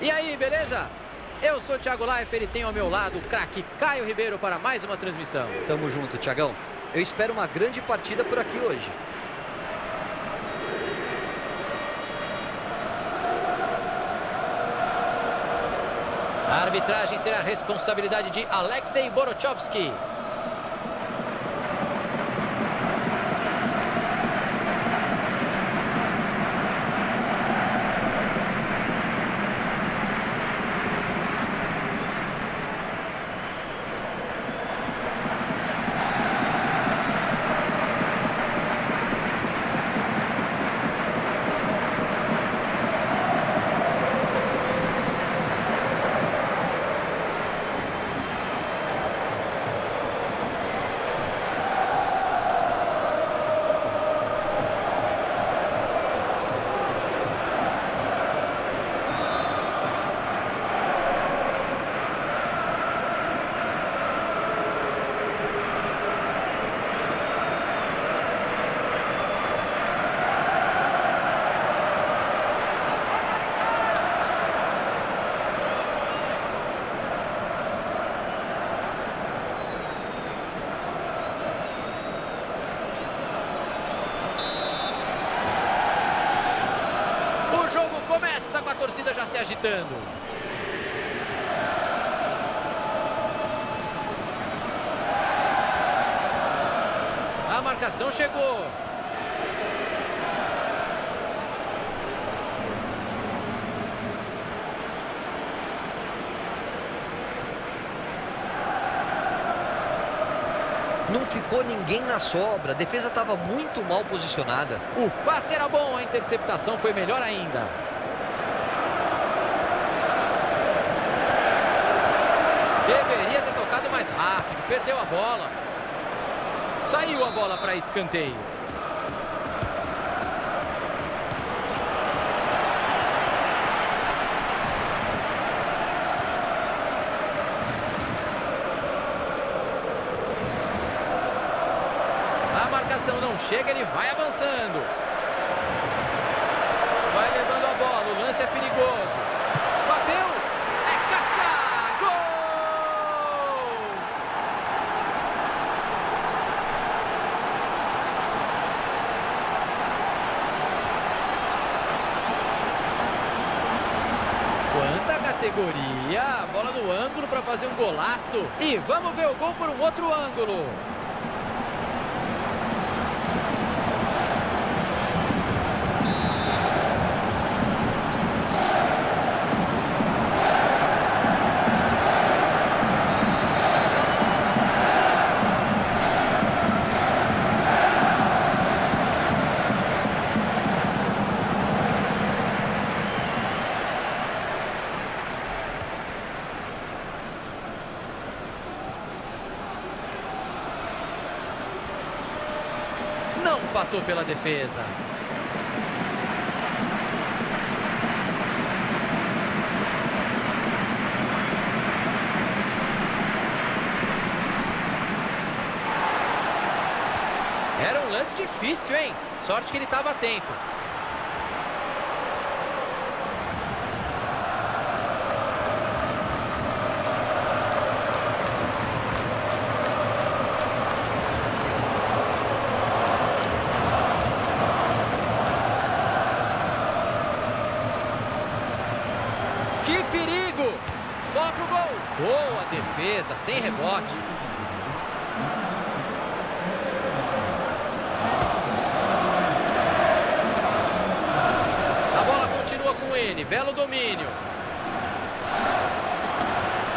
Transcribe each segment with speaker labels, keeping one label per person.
Speaker 1: E aí, beleza? Eu sou o Thiago Leifert e tenho ao meu lado o craque Caio Ribeiro para mais uma transmissão.
Speaker 2: Tamo junto, Tiagão. Eu espero uma grande partida por aqui hoje.
Speaker 1: A arbitragem será responsabilidade de Alexei Borochovski. O jogo começa com a agitando. A marcação chegou.
Speaker 2: Não ficou ninguém na sobra. A defesa estava muito mal posicionada.
Speaker 1: O passe era bom, a interceptação foi melhor ainda. Rápido, perdeu a bola. Saiu a bola para escanteio. A marcação não chega, ele vai avançando. Vai levando a bola, o lance é perigoso. Bateu, é caixa, gol! Quanta categoria! Bola no ângulo para fazer um golaço. E vamos ver o gol por um outro ângulo. Não passou pela defesa. Era um lance difícil, hein? Sorte que ele estava atento. Que perigo! Bola pro gol! Boa defesa, sem rebote. A bola continua com ele, belo domínio.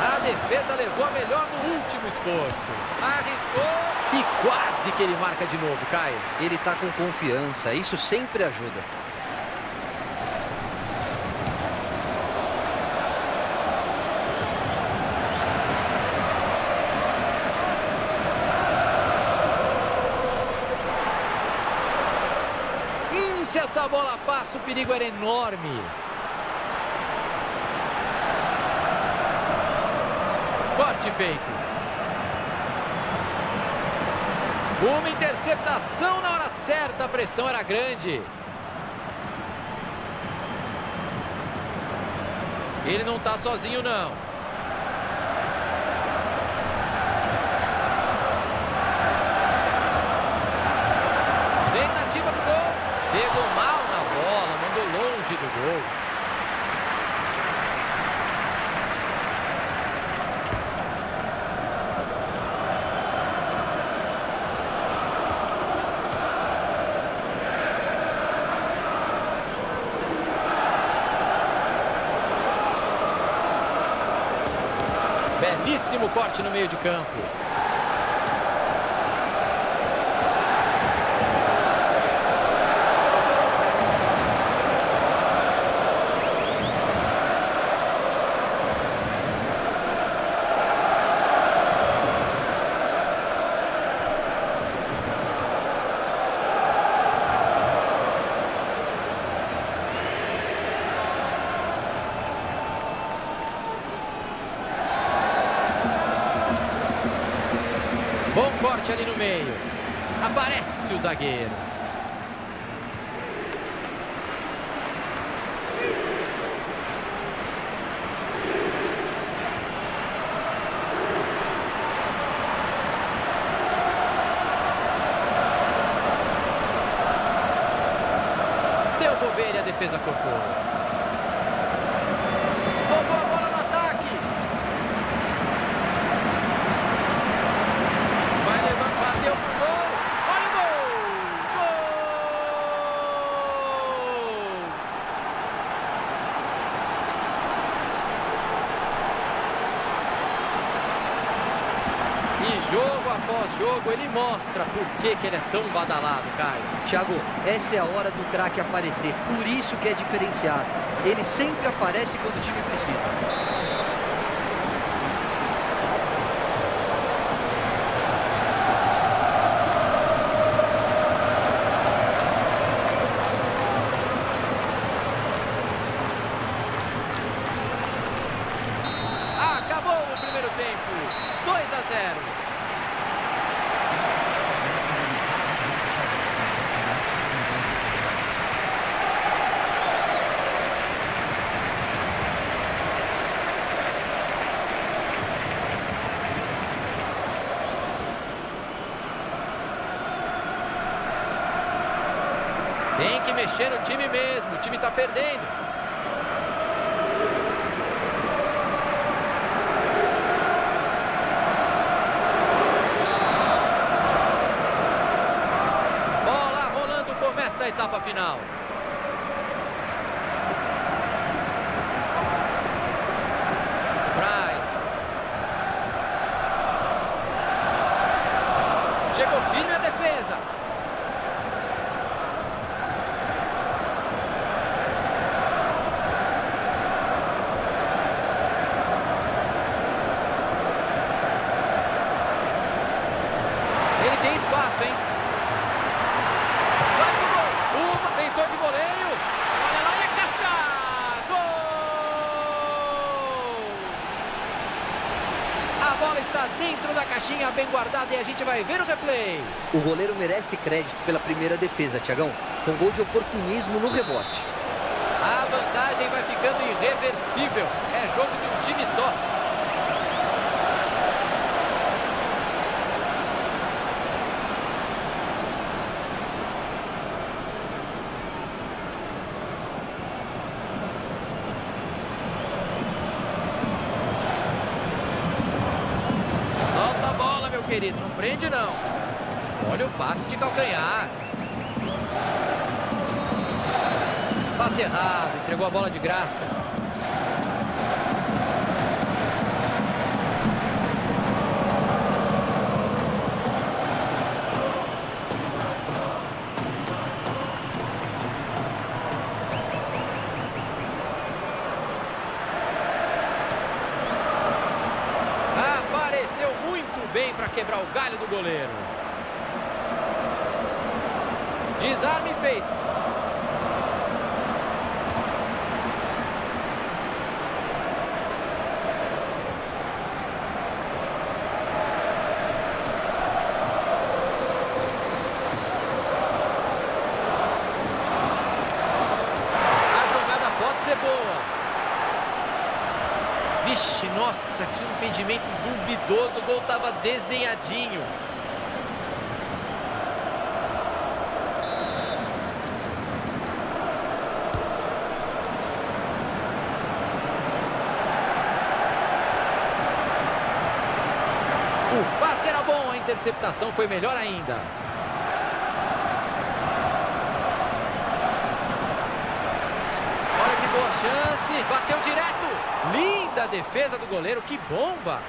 Speaker 1: A defesa levou a melhor no último esforço. Arriscou e quase que ele marca de novo, Caio.
Speaker 2: Ele está com confiança. Isso sempre ajuda.
Speaker 1: Passa, o perigo era enorme. Corte feito. Uma interceptação na hora certa, a pressão era grande. Ele não está sozinho, não. Tentativa do gol. Pegou mal na bola, mandou longe do gol. Corte no meio de campo. Bom corte ali no meio. Aparece o zagueiro. Deu bobeira e a defesa cortou. Roubou a bola no ataque. Vai levando, bateu pro gol. Olha o gol! Gol! E jogo ele mostra por que, que ele é tão badalado, Caio.
Speaker 2: Thiago, essa é a hora do craque aparecer. Por isso que é diferenciado. Ele sempre aparece quando o time precisa.
Speaker 1: Acabou o primeiro tempo. 2 a 0. Tem que mexer no time mesmo. O time está perdendo. Bola rolando, começa a etapa final. Try. Chegou firme a defesa. Ele tem espaço, hein? Vai pro gol. Uma, tentou de goleiro. Olha lá, é caixa. Gol! A bola está dentro da caixinha, bem guardada, e a gente vai ver o replay.
Speaker 2: O goleiro merece crédito pela primeira defesa, Thiagão. Com gol de oportunismo no rebote.
Speaker 1: A vantagem vai ficando irreversível. É jogo de um time só. Solta a bola, meu querido. Não prende, não. Olha o passe de calcanhar. Passe errado. Entregou a bola de graça. Apareceu muito bem para quebrar o galho do goleiro. Desarme feito. A jogada pode ser boa. Nossa, que impedimento duvidoso. O gol estava desenhadinho. O passe era bom, a interceptação foi melhor ainda. Olha que boa chance, bateu direto. Linda defesa do goleiro, que bomba.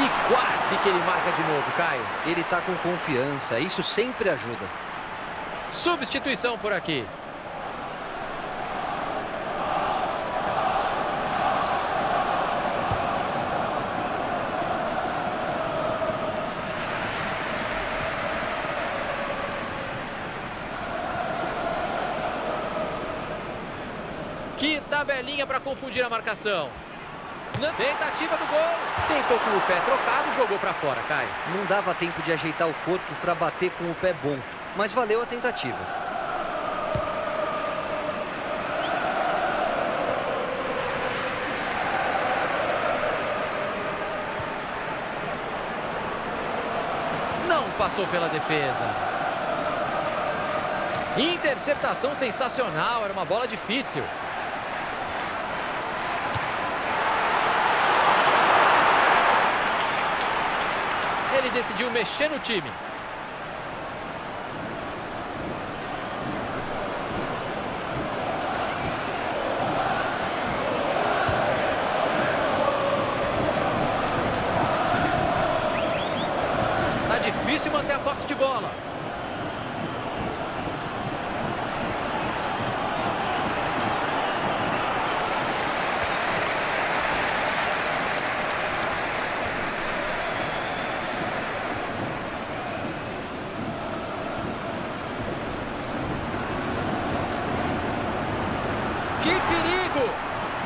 Speaker 1: E quase que ele marca de novo, Caio.
Speaker 2: Ele está com confiança, isso sempre ajuda.
Speaker 1: Substituição por aqui. Que tabelinha para confundir a marcação. Na tentativa do gol. Tentou com o pé trocado, jogou para fora, Caio.
Speaker 2: Não dava tempo de ajeitar o corpo para bater com o pé bom, mas valeu a tentativa.
Speaker 1: Não passou pela defesa. Interceptação sensacional, era uma bola difícil. Decidiu mexer no time. Tá difícil manter a posse de bola. Que perigo!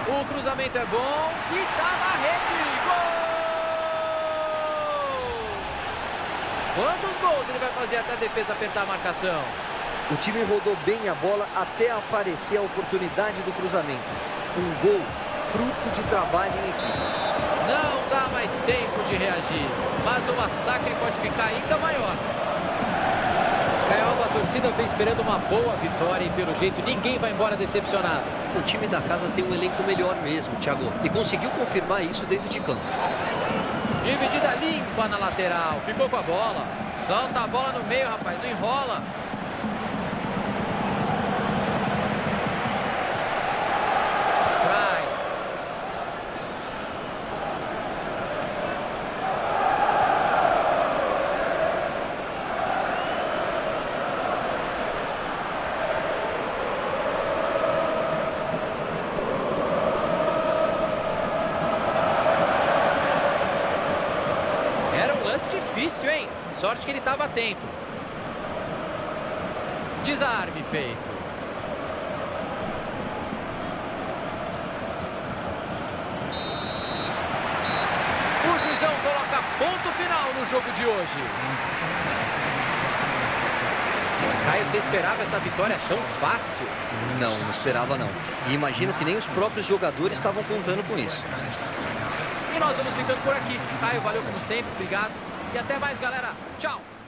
Speaker 1: O cruzamento é bom e tá na rede. Gol! Quantos gols ele vai fazer até a defesa apertar a marcação?
Speaker 2: O time rodou bem a bola até aparecer a oportunidade do cruzamento. Um gol fruto de trabalho em equipe.
Speaker 1: Não dá mais tempo de reagir, mas o massacre pode ficar ainda maior. Torcida vem esperando uma boa vitória e pelo jeito ninguém vai embora decepcionado.
Speaker 2: O time da casa tem um elenco melhor mesmo, Thiago, e conseguiu confirmar isso dentro de campo.
Speaker 1: Dividida limpa na lateral, ficou com a bola. Solta a bola no meio, rapaz, não enrola. Try. Era um lance difícil, hein? Sorte que ele estava atento. Desarme feito. O Juizão coloca ponto final no jogo de hoje. Caio, você esperava essa vitória tão fácil?
Speaker 2: Não, não esperava não. E imagino que nem os próprios jogadores estavam contando com isso.
Speaker 1: E nós vamos ficando por aqui. Caio, valeu como sempre, obrigado. E até mais, galera. Tchau.